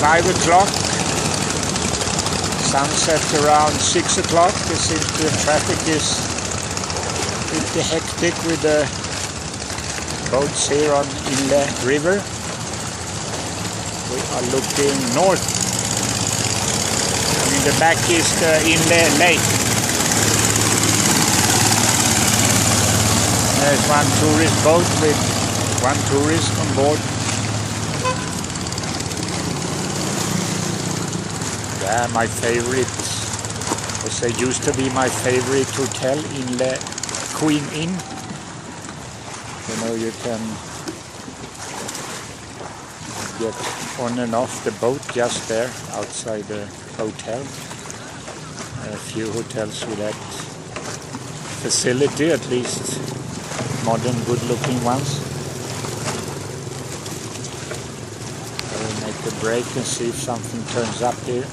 5 o'clock. Sunset around 6 o'clock. It seems the traffic is pretty hectic with the boats here on Inle River. We are looking north. And in the back is the Inle Lake. There's one tourist boat with one tourist on board. Yeah, my favorite, as they used to be my favorite hotel in Le Queen Inn. You know, you can get on and off the boat just there outside the hotel. A few hotels with that facility, at least modern, good-looking ones. I will make a break and see if something turns up here.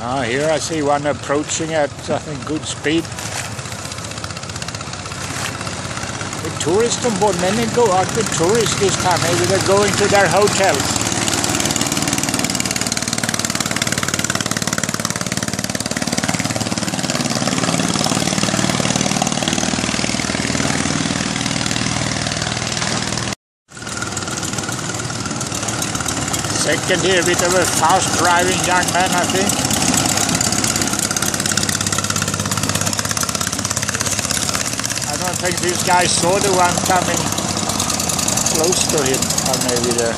Ah, here I see one approaching at, I think, good speed. The tourists on board, many go out with tourists this time. Maybe they're going to their hotels. Second here, a bit of a fast driving young man, I think. I don't think these guys saw the one coming close to him. Or maybe they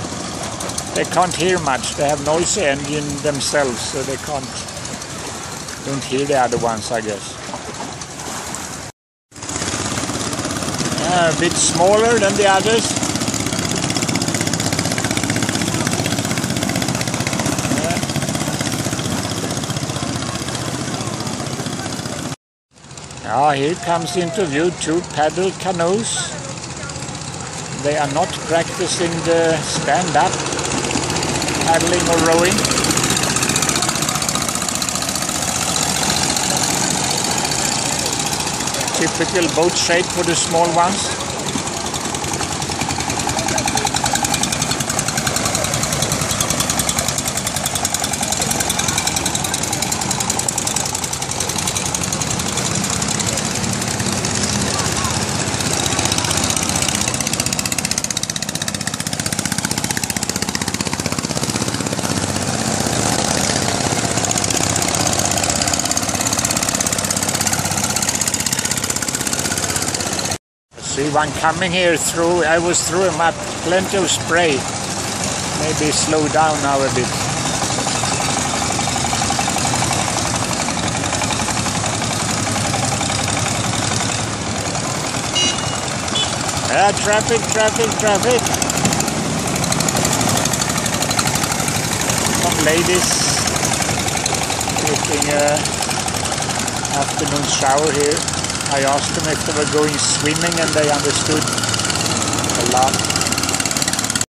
they can't hear much. They have noisy engine themselves, so they can't don't hear the other ones, I guess. Yeah, a bit smaller than the others. Ah, here comes into view two paddle canoes. They are not practicing the stand-up paddling or rowing. Typical boat shape for the small ones. See one coming here through, I was through him up, plenty of spray. Maybe slow down now a bit. Yeah, traffic, traffic, traffic. Some ladies taking a afternoon shower here. I asked them if they were going swimming and they understood a lot.